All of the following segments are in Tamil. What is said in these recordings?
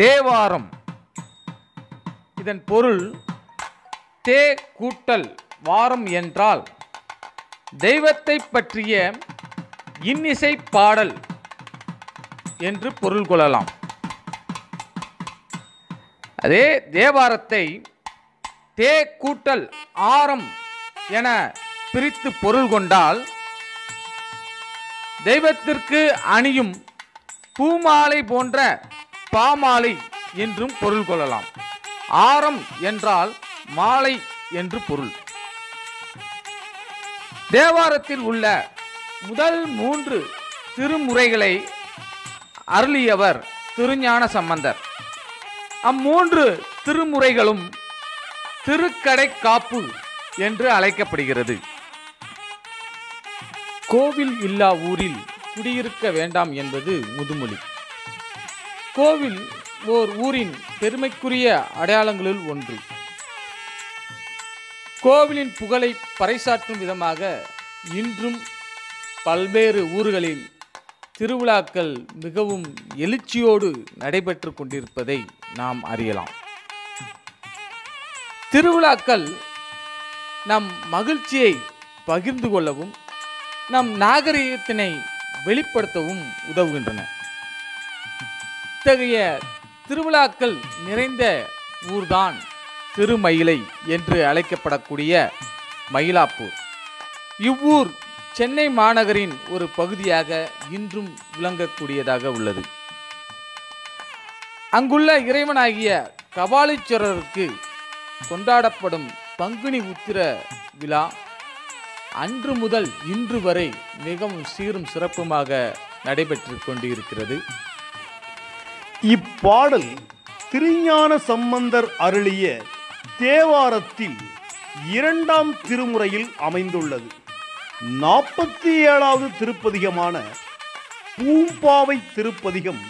தேவாரம். இதன் பொருள் தே கூட்டல் வாரம் என்றால் தெய்வத்தை பற்றிய இன்னிசை பாடல் என்று பொருள் கொள்ளலாம். அதே தேவாரத்தை தே கூட்டல் ஆரம் என பிரித்து பொருள் கொண்டால் தெய்வத்திற்கு அணியும் பூமாலை போன்ற பாமாலை என்றும் பொருள் கொள்ளலாம். ஆரம் என்றால் மாலை என்று பொருள். தேவாரத்தில் உள்ள முதல் மூன்று திருமுறைகளை அருளியவர் திருஞான சம்பந்தர். அம்மூன்று திருமுறைகளும் திருக்கடை காப்பு என்று அழைக்கப்படுகிறது. கோவில் இல்லா ஊரில் குடியிருக்க வேண்டாம் என்பது முதுமொழி. கோவில் ஓர் ஊரின் பெருமைக்குரிய அடையாளங்களுள் ஒன்று. கோவிலின் புகழை பறைசாற்றும் விதமாக இன்றும் பல்வேறு ஊர்களில் திருவிழாக்கள் மிகவும் எழுச்சியோடு நடைபெற்று கொண்டிருப்பதை நாம் அறியலாம். திருவிழாக்கள் நம் மகிழ்ச்சியை பகிர்ந்து கொள்ளவும் நம் நாகரிகத்தினை வெளிப்படுத்தவும் உதவுகின்றன. இத்தகைய திருவிழாக்கள் நிறைந்த ஊர்தான் திருமயிலை என்று அழைக்கப்படக்கூடிய மயிலாப்பூர். இவ்வூர் சென்னை மாநகரின் ஒரு பகுதியாக இன்றும் விளங்கக்கூடியதாக உள்ளது. அங்குள்ள இறைவனாகிய கபாலீஸ்வரருக்கு கொண்டாடப்படும் பங்குனி உத்திர விழா அன்று முதல் இன்று வரை மிகவும் சீரும் சிறப்புமாக நடைபெற்று கொண்டிருக்கிறது. இப்பாடல் திருஞான சம்பந்தர் அருளிய தேவாரத்தில் இரண்டாம் திருமுறையில் அமைந்துள்ளது. நாற்பத்தி ஏழாவது திருப்பதிகமான பூம்பாவை திருப்பதிகம்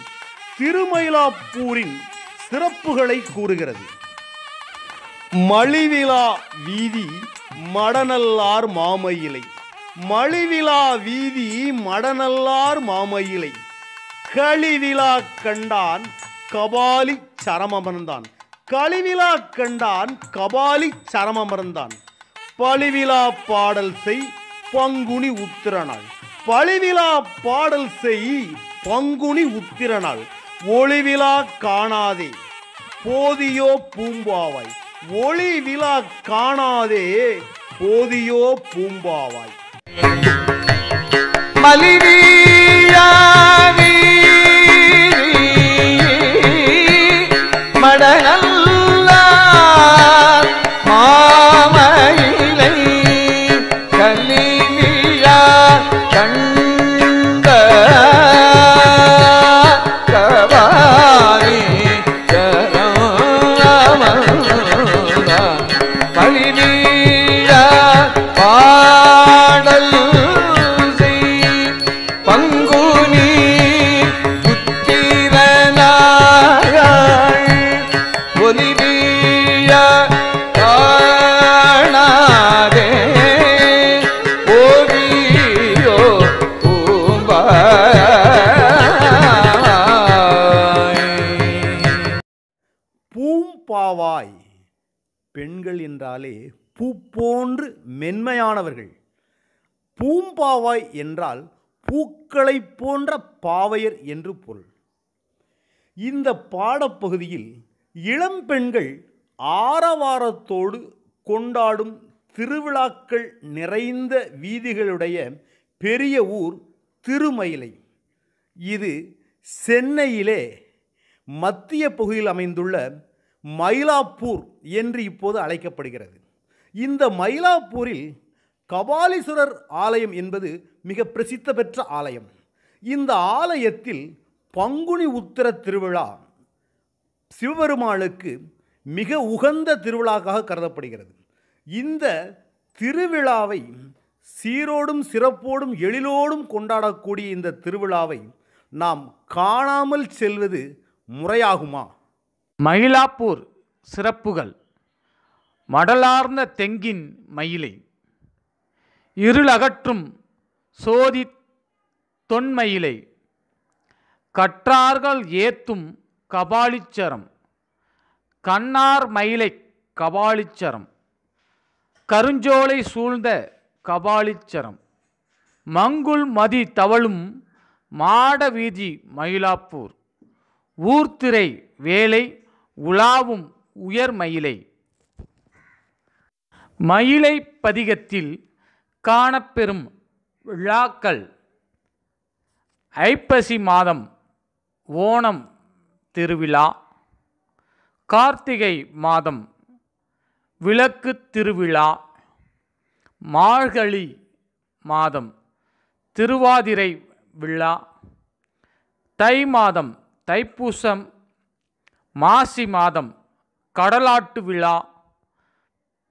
திருமயிலாப்பூரின் சிறப்புகளை கூறுகிறது. மலிவிழா வீதி மடநல்லார் மாமயிலை. மலிவிழா வீதி மடநல்லார் மாமயிலை. களிவிழா கண்டான் கபாலி சரமமர்ந்தான். களிவிழா கண்டான் கபாலி சரமமர்ந்தான். பழிவிழா பாடல் செய் பங்குனி உத்திரனாள். பழிவிழா பாடல் செய் பங்குனி உத்திரனாள். ஒளிவிழா காணாதே போதியோ பூம்பாவாய். ஒளி விழா காணாதே போதியோ பூம்பாவாய். மலிவியா பூம்பாவாய் என்றால் பூக்களைப் போன்ற பாவையர் என்று பொருள். இந்த பாடப்பகுதியில் இளம்பெண்கள் ஆரவாரத்தோடு கொண்டாடும் திருவிழாக்கள் நிறைந்த வீதிகளுடைய பெரிய ஊர் திருமயிலை. இது சென்னையிலே மத்திய பகுதியில் அமைந்துள்ள மயிலாப்பூர் என்று இப்போது அழைக்கப்படுகிறது. இந்த மயிலாப்பூரில் கபாலீஸ்வரர் ஆலயம் என்பது மிக பிரசித்த பெற்ற ஆலயம். இந்த ஆலயத்தில் பங்குனி உத்திர திருவிழா சிவபெருமாளுக்கு மிக உகந்த திருவிழாக்காக கருதப்படுகிறது. இந்த திருவிழாவை சீரோடும் சிறப்போடும் எழிலோடும் கொண்டாடக்கூடிய இந்த திருவிழாவை நாம் காணாமல் செல்வது முறையாகுமா? மயிலாப்பூர் சிறப்புகள். மடலார்ந்த தெங்கின் மயிலை. இருளகற்றும் சோதி தொன்மயிலை. கற்றார்கள் ஏத்தும் கபாலிச்சரம். கண்ணார் மயிலை கபாலிச்சரம். கருஞ்சோலை சூழ்ந்த கபாலிச்சரம். மங்குள் மதி தவழும் மாட வீதி மயிலாப்பூர். ஊர்த்திரை வேலை உலாவும் உயர் மயிலை. மயிலை பதிகத்தில் காணப்பெறும் விழாக்கள். ஐப்பசி மாதம் ஓணம் திருவிழா. கார்த்திகை மாதம் விளக்கு திருவிழா. மார்கழி மாதம் திருவாதிரை விழா. தை மாதம் தைப்பூசம். மாசி மாதம் கடலாட்டு விழா.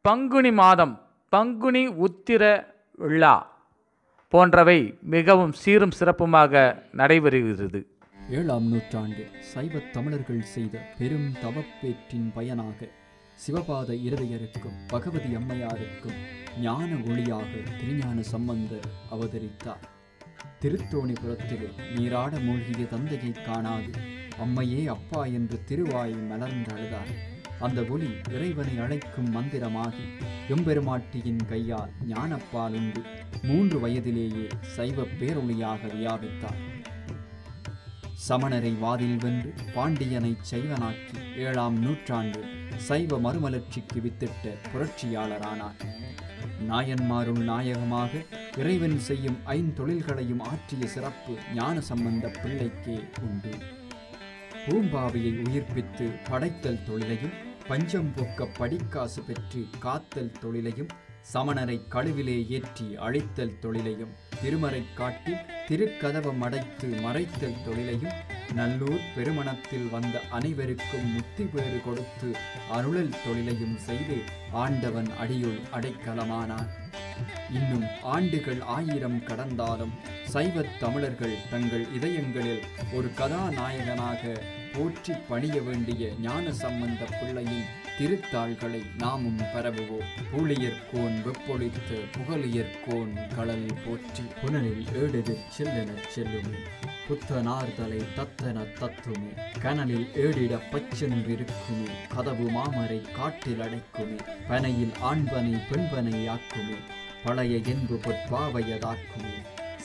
பங்குனி மாதம் பங்குனி உத்திர விழா போன்றவை மிகவும் சீரும் சிறப்புமாக நடைபெறுகிறது. ஏழாம் நூற்றாண்டு சைவத் தமிழர்கள் செய்த பெரும் தவப்பேற்றின் பயனாக சிவபாத இருதயருக்கும் பகவதி அம்மையாருக்கும் ஞான ஒளியாக திருஞான சம்பந்தர் அவதரித்தார். திருத்தோணிபுரத்திலே நீராட மூழ்கிய தந்தையை காணாது அம்மையே அப்பா என்று திருவாயை மலர்ந்து அழுதார் அந்த ஒளி இறைவனை அழைக்கும் மந்திரமாகி எம்பெருமாட்டியின் கையால் ஞானப்பால் உண்டு. மூன்று வயதிலேயே சைவ பேரொளியாக வியாபித்தார். சமணரை வாதில் வென்று பாண்டியனை சைவனாக்கி ஏழாம் நூற்றாண்டு சைவ மறுமலர்ச்சிக்கு வித்திட்ட புரட்சியாளரானார். நாயன்மாருள் நாயகமாக இறைவன் செய்யும் ஐந்தொழில்களையும் ஆற்றிய சிறப்பு ஞான சம்பந்த பிள்ளைக்கே உண்டு. பூம்பாவையை உயிர்ப்பித்து படைத்தல் தொழிலையும் பஞ்சம் போக்க படிக்காசு பெற்று காத்தல் தொழிலையும் சமணரை கழுவிலே ஏற்றி அழித்தல் தொழிலையும் திருமறை காட்டி திருக்கதவம் அடைத்து மறைத்தல் தொழிலையும் நல்லூர் பெருமணத்தில் வந்த அனைவருக்கும் முத்தி பேறு கொடுத்து அருளல் தொழிலையும் செய்து ஆண்டவன் அடியுள் அடைக்கலமானான். இன்னும் ஆண்டுகள் ஆயிரம் கடந்தாலும் சைவத் தமிழர்கள் தங்கள் இதயங்களில் ஒரு கதாநாயகனாக போற்றி பணிய வேண்டிய ஞான சம்பந்த பிள்ளையின் திருத்தாள்களை நாமும் பரவுவோம். பூழியர்கோன் வெப்பொழித்து புகழியர்கோன் கடல் போற்றி. புனலில் ஏடுதிர் செல்லென செல்லுமே. புத்தனார்தலை தத்தன தத்துமே. கனலில் ஏடிட பச்சென்றிருக்குமே கதவு மாமரை காட்டில் அடைக்குமே. பனையில் ஆண்பனை பெண்பனை ஆக்குமே. பழைய என்பு பொற்பாவையதாக்குமே.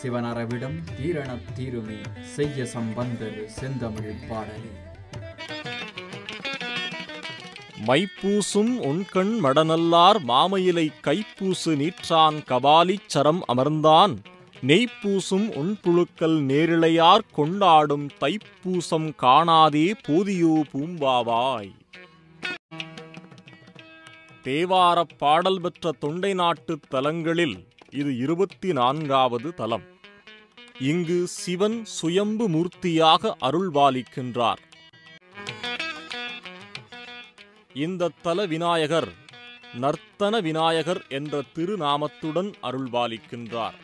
சிவனரவிடம் தீரணத் தீருமே. செய்ய சம்பந்தரு செந்தமிழ் பாடலே. மைப்பூசும் உண்கண் மடநல்லார் மாமயிலை கைப்பூசு நீற்றான் கபாலிச் சரம் அமர்ந்தான். நெய்ப்பூசும் உண்புழுக்கள் நேரிழையார் கொண்டாடும் தைப்பூசம் காணாதே பூதியூ பூம்பாவாய். தேவாரப் பாடல் பெற்ற தொண்டை நாட்டுத் தலங்களில் இது இருபத்தி நான்காவது தலம். இங்கு சிவன் சுயம்பு மூர்த்தியாக அருள்பாலிக்கின்றார் இந்த தல விநாயகர் நர்த்தன விநாயகர் என்ற திருநாமத்துடன் அருள்பாலிக்கின்றார்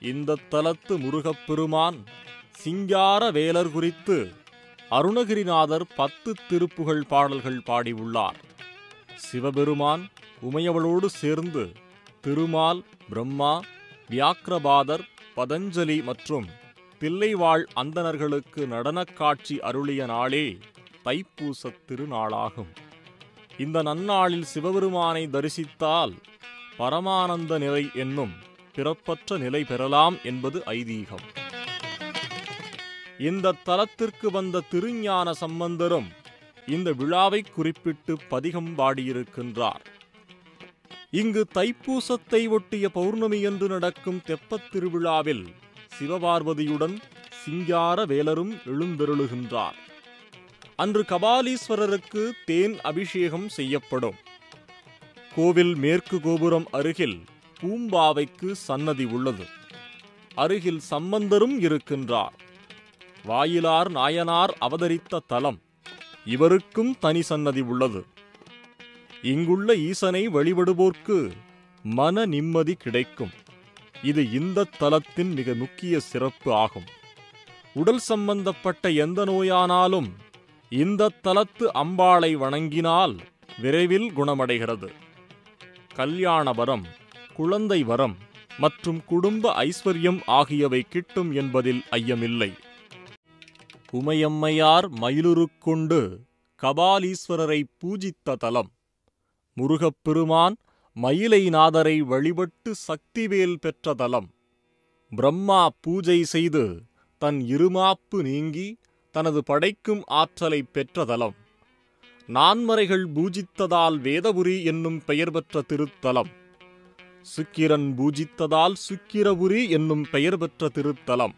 இந்த தலத்து முருகப்பெருமான் சிங்கார வேலர் குறித்து அருணகிரிநாதர் பத்து திருப்புகழ் பாடல்கள் பாடியுள்ளார். சிவபெருமான் உமையவளோடு சேர்ந்து திருமால் பிரம்மா வியாக்கிரபாதர் பதஞ்சலி மற்றும் தில்லைவாழ் அந்தணர்களுக்கு நடனக் காட்சி அருளிய நாளே தைப்பூசத் திருநாளாகும். இந்த நன்னாளில் சிவபெருமானை தரிசித்தால் பரமானந்த நிலை என்னும் பிறப்பற்ற நிலை பெறலாம் என்பது ஐதீகம். இந்த தலத்திற்கு வந்த திருஞான சம்பந்தரும் இந்த விழாவை குறிப்பிட்டு பதிகம் பாடியிருக்கின்றார். இங்கு தைப்பூசத்தை ஒட்டிய பௌர்ணமியன்று நடக்கும் தெப்பத் திருவிழாவில் சிவபார்வதியுடன் சிங்கார வேலரும் எழுந்தருளுகின்றார். அன்று கபாலீஸ்வரருக்கு தேன் அபிஷேகம் செய்யப்படும். கோவில் மேற்கு கோபுரம் அருகில் பூம்பாவைக்கு சன்னதி உள்ளது. அருகில் சம்பந்தரும் இருக்கின்றார். வாயிலார் நாயனார் அவதரித்த தலம் இவருக்கும் தனி சன்னதி உள்ளது. இங்குள்ள ஈசனை வழிபடுவோர்க்கு மன நிம்மதி கிடைக்கும். இது இந்த தலத்தின் மிக முக்கிய சிறப்பு ஆகும். உடல் சம்பந்தப்பட்ட எந்த நோயானாலும் இந்த தலத்து அம்பாளை வணங்கினால் விரைவில் குணமடைகிறது. கல்யாண வரம் குழந்தை வரம் மற்றும் குடும்ப ஐஸ்வர்யம் ஆகியவை கிட்டும் என்பதில் ஐயமில்லை. உமையம்மையார் மயிலுருக்கொண்டு கபாலீஸ்வரரை பூஜித்த தலம். முருகப்பெருமான் மயிலைநாதரை வழிபட்டு சக்திவேல் பெற்ற தலம். பிரம்மா பூஜை செய்து தன் இருமாப்பு நீங்கி தனது படைக்கும் ஆற்றலைப் பெற்ற தலம். நான்மறைகள் பூஜித்ததால் வேதபுரி என்னும் பெயர் பெற்ற திருத்தலம். சுக்கிரன் பூஜித்ததால் சுக்கிரபுரி என்னும் பெயர் பெற்ற திருத்தலம்.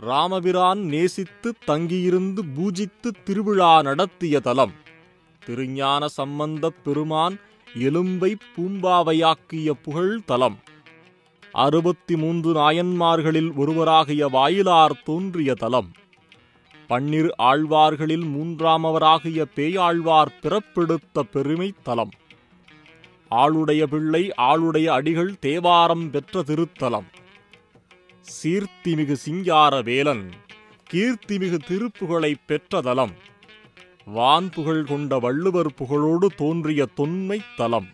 ராமபிரான் நேசித்து தங்கியிருந்து பூஜித்து திருவிழா நடத்திய தலம். திருஞான சம்பந்தப் பெருமான் எலும்பை பூம்பாவையாக்கிய புகழ் தலம். அறுபத்தி மூன்று நாயன்மார்களில் ஒருவராகிய வாயிலார் தோன்றிய தலம். பன்னிரு ஆழ்வார்களில் மூன்றாமவராகிய பேயாழ்வார் பிறப்பெடுத்த பெருமை தலம். ஆளுடைய பிள்ளை ஆளுடைய அடிகள் தேவாரம் பெற்ற திருத்தலம். சீர்த்திமிகு சிங்கார வேலன் கீர்த்திமிகு திருப்புகழைப் பெற்ற தலம். வான்புகழ் கொண்ட வள்ளுவர் புகழோடு தோன்றிய தொன்மை தலம்.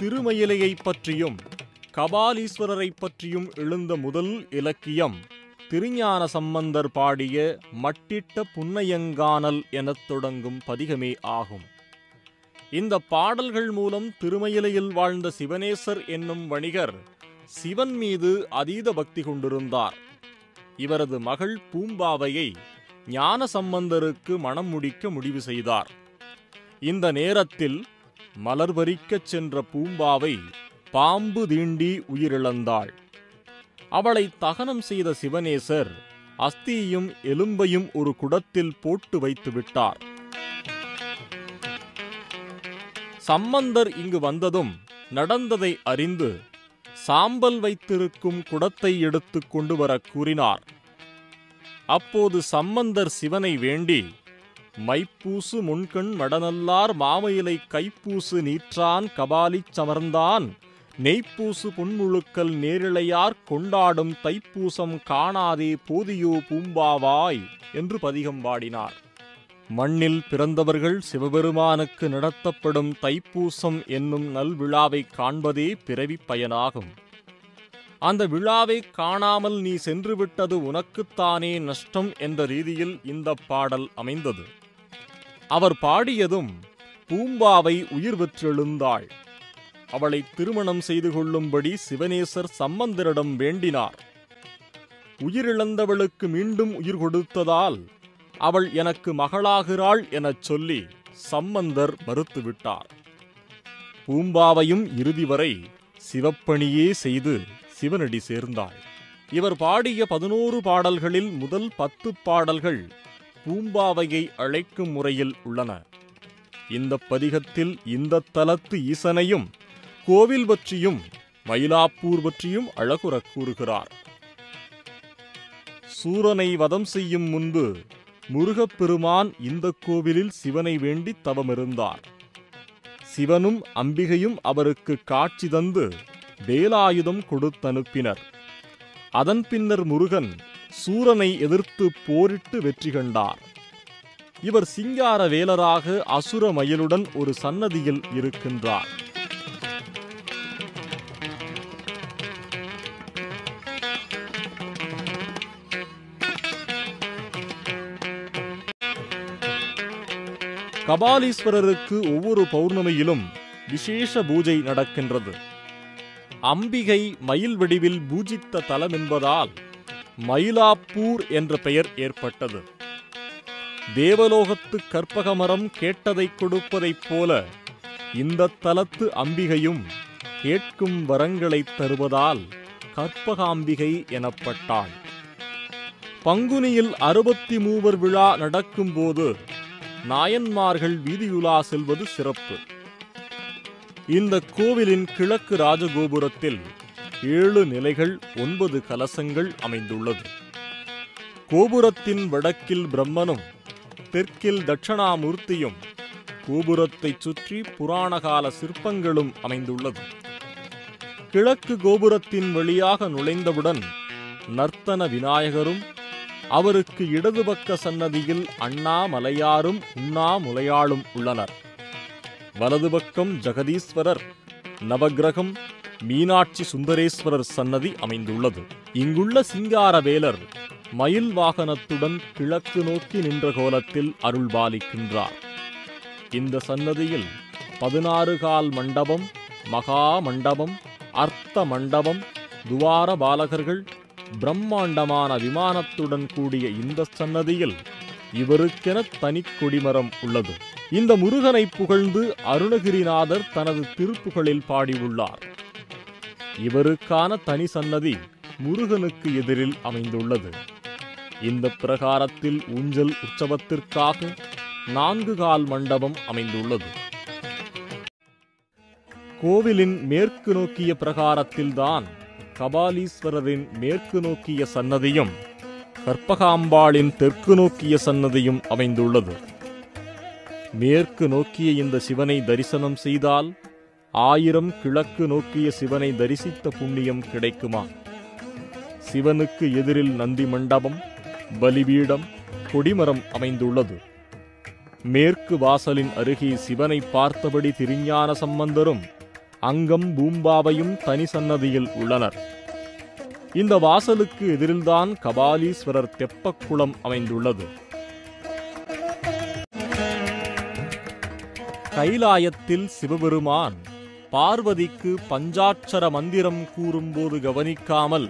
திருமயிலையைப் பற்றியும் கபாலீஸ்வரரைப் பற்றியும் எழுந்த முதல் இலக்கியம் திருஞான சம்பந்தர் பாடிய மட்டிட்ட புன்னையங்கானல் எனத் தொடங்கும் பதிகமே ஆகும். இந்த பாடல்கள் மூலம் திருமயிலையில் வாழ்ந்த சிவனேசர் என்னும் வணிகர் சிவன் மீது அதீத பக்தி கொண்டிருந்தார். இவரது மகள் பூம்பாவையை ஞான சம்பந்தருக்கு மணம் முடிக்க முடிவு செய்தார். இந்த நேரத்தில் மலர் பறிக்கச் சென்ற பூம்பாவை பாம்பு தீண்டி உயிரிழந்தாள். அவளை தகனம் செய்த சிவனேசர் அஸ்தியையும் எலும்பையும் ஒரு குடத்தில் போட்டு வைத்து விட்டார். சம்பந்தர் இங்கு வந்ததும் நடந்ததை அறிந்து சாம்பல் வைத்திருக்கும் குடத்தை எடுத்து கொண்டு வர கூறினார். அப்போது சம்பந்தர் சிவனை வேண்டி மைப்பூசு முன்கண் மடநல்லார் மாமயிலை கைப்பூசு நீற்றான் கபாலிச் சமர்ந்தான் நெய்ப்பூசு புன்முழுக்கல் நேரிழையார் கொண்டாடும் தைப்பூசம் காணாதே போதியோ பூம்பாவாய் என்று பதிகம் பாடினார். மண்ணில் பிறந்தவர்கள் சிவபெருமானுக்கு நடத்தப்படும் தைப்பூசம் என்னும் நல்விழாவைக் காண்பதே பிறவிப் பயனாகும். அந்த விழாவை காணாமல் நீ சென்றுவிட்டது உனக்குத்தானே நஷ்டம் என்ற ரீதியில் இந்த பாடல் அமைந்தது. அவர் பாடியதும் பூம்பாவை உயிர் பெற்றெழுந்தாள். அவளை திருமணம் செய்து கொள்ளும்படி சிவனேசர் சம்பந்தரிடம் வேண்டினார். உயிரிழந்தவளுக்கு மீண்டும் உயிர் கொடுத்ததால் அவள் எனக்கு மகளாகிறாள் எனச் சொல்லி சம்பந்தர் மறுத்துவிட்டார். பூம்பாவையும் இறுதி வரை சிவப்பணியே செய்து சிவனடி சேர்ந்தாள். இவர் பாடிய பதினோரு பாடல்களில் முதல் பத்து பாடல்கள் பூம்பாவையை அழைக்கும் முறையில் உள்ளன. இந்த பதிகத்தில் இந்த தலத்து ஈசனையும் கோவில் பற்றியும் மயிலாப்பூர் பற்றியும் அழகுறக் கூறுகிறார். சூரனை வதம் செய்யும் முன்பு முருகப்பெருமான் இந்த கோவிலில் சிவனை வேண்டி தவமிருந்தார். சிவனும் அம்பிகையும் அவருக்கு காட்சி தந்து வேலாயுதம் கொடுத்தனுப்பினர். அதன் பின்னர் முருகன் சூரனை எதிர்த்து போரிட்டு வெற்றி கண்டார். இவர் சிங்கார வேலராக அசுர மயிலுடன் ஒரு சன்னதியில் இருக்கின்றார். கபாலீஸ்வரருக்கு ஒவ்வொரு பௌர்ணமியிலும் விசேஷ பூஜை நடக்கின்றது. அம்பிகை மயில் வடிவில் பூஜித்த தலம் என்பதால் மயிலாப்பூர் என்ற பெயர் ஏற்பட்டது. தேவலோகத்து கற்பகமரம் கேட்டதை கொடுப்பதைப் போல இந்த தலத்து அம்பிகையும் கேட்கும் வரங்களை தருவதால் கற்பகாம்பிகை எனப்பட்டாள். பங்குனியில் அறுபத்தி மூவர் விழா நடக்கும்போது நாயன்மார்கள் வீதியுலா செல்வது சிறப்பு. இந்த கோவிலின் கிழக்கு ராஜகோபுரத்தில் ஏழு நிலைகள் ஒன்பது கலசங்கள் அமைந்துள்ளது. கோபுரத்தின் வடக்கில் பிரம்மனும் தெற்கில் தட்சணாமூர்த்தியும் கோபுரத்தைச் சுற்றி புராணகால சிற்பங்களும் அமைந்துள்ளது. கிழக்கு கோபுரத்தின் வழியாக நுழைந்தவுடன் நர்த்தன விநாயகரும் அவருக்கு இடது பக்க சன்னதியில் அண்ணாமலையாரும் உண்ணாமுலையாளும் உள்ளனர். வலது பக்கம் ஜெகதீஸ்வரர் நவக்கிரகம் மீனாட்சி சுந்தரேஸ்வரர் சன்னதி அமைந்துள்ளது. இங்குள்ள சிங்காரவேலர் மயில் வாகனத்துடன் கிழக்கு நோக்கி நின்ற கோலத்தில் அருள்பாலிக்கின்றார் இந்த சன்னதியில் பதினாறு கால் மண்டபம் மகா மண்டபம் அர்த்த மண்டபம் துவார பாலகர்கள் பிரம்மாண்டமான விமானத்துடன் கூடிய இந்த சன்னதியில் இவருக்கென தனி கொடிமரம் உள்ளது. இந்த முருகனை புகழ்ந்து அருணகிரிநாதர் தனது திருப்புகளில் பாடியுள்ளார். இவருக்கான தனி சன்னதி முருகனுக்கு எதிரில் அமைந்துள்ளது. இந்த பிரகாரத்தில் ஊஞ்சல் உற்சவத்திற்காக நான்கு கால் மண்டபம் அமைந்துள்ளது. கோவிலின் மேற்கு நோக்கிய பிரகாரத்தில்தான் கபாலீஸ்வரரின் மேற்கு நோக்கிய சன்னதியும் கற்பகாம்பாளின் தெற்கு நோக்கிய சன்னதியும் அமைந்துள்ளது. மேற்கு நோக்கிய இந்த சிவனை தரிசனம் செய்தால் ஆயிரம் கிழக்கு நோக்கிய சிவனை தரிசித்த புண்ணியம் கிடைக்குமா? சிவனுக்கு எதிரில் நந்தி மண்டபம் பலிபீடம் கொடிமரம் அமைந்துள்ளது. மேற்கு வாசலின் அருகே சிவனை பார்த்தபடி திருஞான சம்பந்தரும் அங்கம் பூம்பாவையும் தனி சன்னதியில் உள்ளனர். இந்த வாசலுக்கு எதிரில்தான் கபாலீஸ்வரர் தெப்பக்குளம் அமைந்துள்ளது. கைலாயத்தில் சிவபெருமான் பார்வதிக்கு பஞ்சாட்சர மந்திரம் கூறும்போது கவனிக்காமல்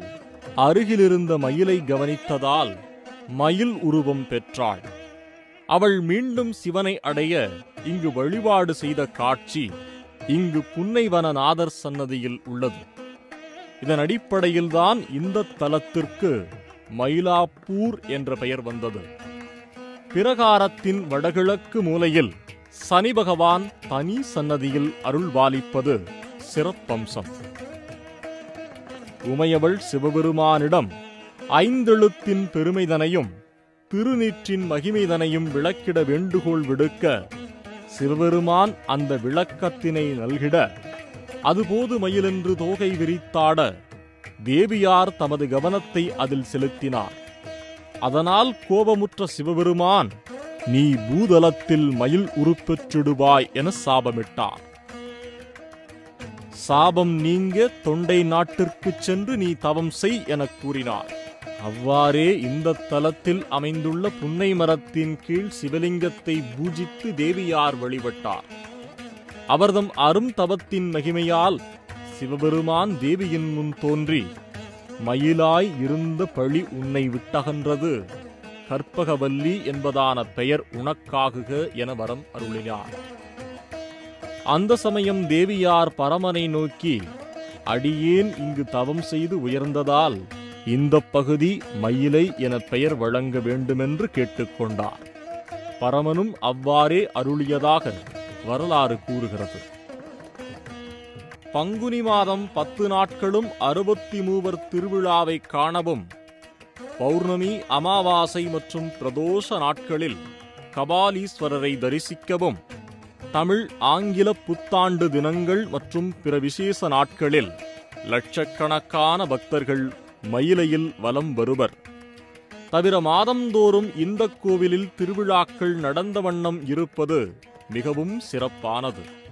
அருகிலிருந்த மயிலை கவனித்ததால் மயில் உருவம் பெற்றாள். அவள் மீண்டும் சிவனை அடைய இங்கு வழிபாடு செய்த காட்சி இங்கு புன்னைவனநாதர் சன்னதியில் உள்ளது. இதன் அடிப்படையில்தான் இந்த தலத்திற்கு மயிலாப்பூர் என்ற பெயர் வந்தது. பிரகாரத்தின் வடகிழக்கு மூலையில் சனி பகவான் தனி சன்னதியில் அருள்வாலிப்பது சிறப்பம்சம். உமையவள் சிவபெருமானிடம் ஐந்தெழுத்தின் பெருமைதனையும் திருநீற்றின் மகிமைதனையும் விளக்கிட வேண்டுகோள் விடுக்க சிவபெருமான் அந்த விளக்கத்தினை நல்கிட அதுபோது மயிலென்று தோகை விரித்தாட தேவியார் தமது கவனத்தை அதில் செலுத்தினார். அதனால் கோபமுற்ற சிவபெருமான் நீ பூதலத்தில் மயில் உருப்பெற்றிடுவாய் என சாபமிட்டார். சாபம் நீங்க தொண்டை நாட்டிற்குச் சென்று நீ தவம் செய் எனக் கூறினார். அவ்வாறே இந்த தலத்தில் அமைந்துள்ள புன்னை மரத்தின் கீழ் சிவலிங்கத்தை பூஜித்து தேவியார் வழிபட்டார். அவர்தம் அரும் தவத்தின் மகிமையால் சிவபெருமான் தேவியின் முன் தோன்றி மயிலாய் இருந்த பழி உன்னை விட்டகன்றது. கற்பகவல்லி என்பதான பெயர் உனக்காகுக என வரம் அருளினார். அந்த சமயம் தேவியார் பரமனை நோக்கி அடியேன் இங்கு தவம் செய்து உயர்ந்ததால் இந்த பகுதி மயிலை என பெயர் வழங்க வேண்டுமென்று கேட்டுக்கொண்டார். பரமனும் அவ்வாறே அருளியதாக வரலாறு கூறுகிறது. பங்குனி மாதம் பத்து நாட்களும் அறுபத்தி மூவர் திருவிழாவை காணவும் பௌர்ணமி அமாவாசை மற்றும் பிரதோஷ நாட்களில் கபாலீஸ்வரரை தரிசிக்கவும் தமிழ் ஆங்கில புத்தாண்டு தினங்கள் மற்றும் பிற விசேஷ நாட்களில் லட்சக்கணக்கான பக்தர்கள் மயிலையில் வலம் வருவர். தவிர மாதந்தோறும் இந்த கோவிலில் திருவிழாக்கள் நடந்த வண்ணம் இருப்பது மிகவும் சிறப்பானது.